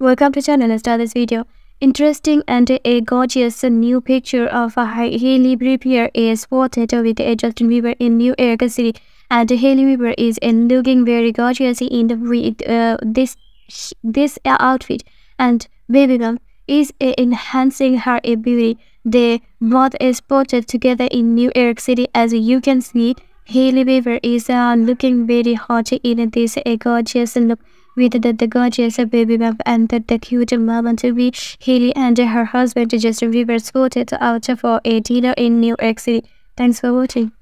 Welcome to channel and start this video. Interesting and a gorgeous new picture of Hailey Bieber is spotted with Justin Bieber in New York City. And Hailey Bieber is looking very gorgeous in the, uh, this this outfit. And Baby Bump is enhancing her beauty. They both spotted together in New York City as you can see. Hailey Bieber is uh, looking very hot in this a gorgeous look with the, the gorgeous baby bump and the, cute mama to be. Hailey and her husband Justin Bieber spotted out for a dinner in New York City. Thanks for watching.